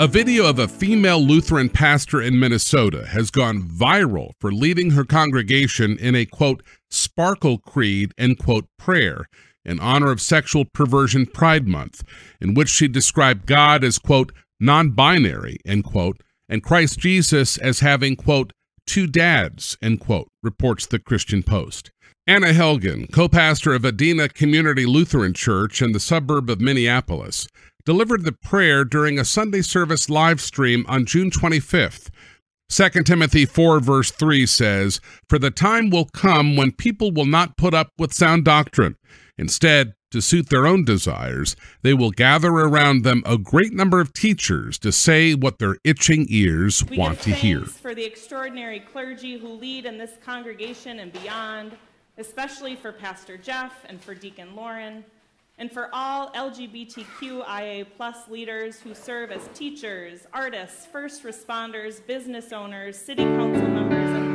A video of a female Lutheran pastor in Minnesota has gone viral for leading her congregation in a quote, sparkle creed, end quote, prayer in honor of Sexual Perversion Pride Month, in which she described God as quote, non binary, end quote, and Christ Jesus as having quote, two dads, end quote, reports the Christian Post. Anna Helgen, co pastor of Edina Community Lutheran Church in the suburb of Minneapolis, delivered the prayer during a Sunday service live stream on June 25th. 2 Timothy 4, verse 3 says, For the time will come when people will not put up with sound doctrine. Instead, to suit their own desires, they will gather around them a great number of teachers to say what their itching ears We want to hear. for the extraordinary clergy who lead in this congregation and beyond, especially for Pastor Jeff and for Deacon Lauren, and for all LGBTQIA plus leaders who serve as teachers, artists, first responders, business owners, city council members,